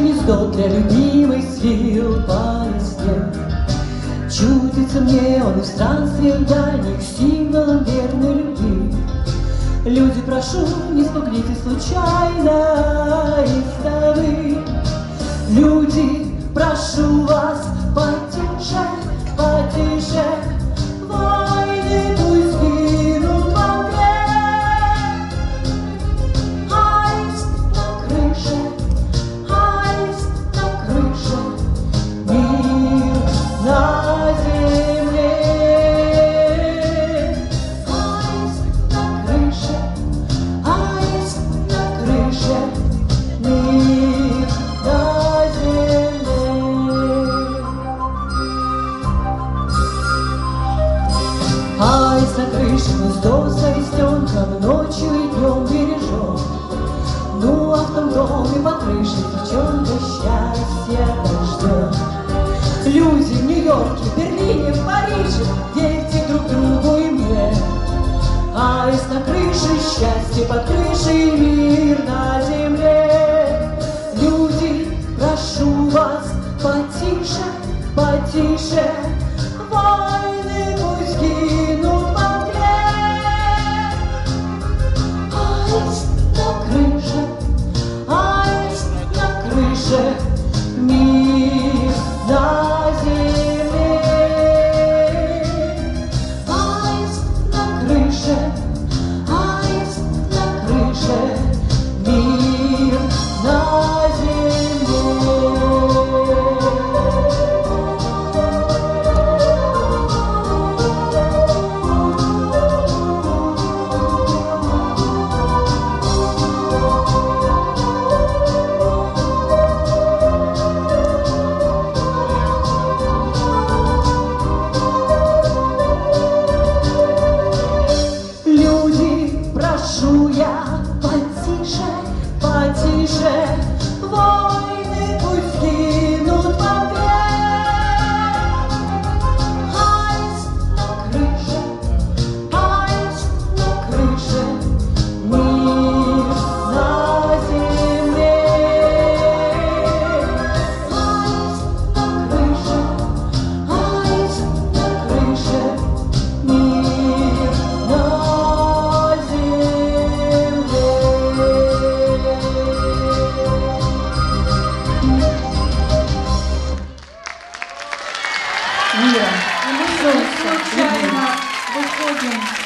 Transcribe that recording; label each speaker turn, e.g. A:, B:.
A: гнездо для любимой свил по весне. Чудится мне он и в странствиях дальних символом верной любви. Люди, прошу, не спугните случайно из Крыше гнездо с аистенком ночью и днем бережет. Ну, а в том доме под крышей девчонка счастья ждет. Люди в Нью-Йорке, Берлине, в Париже, верьте друг другу и мне. Аист на крыше, счастье под крышей, мир на земле. Люди, прошу вас, потише, потише, на крыше, потише, потише,
B: Мира. И мы случайно выходим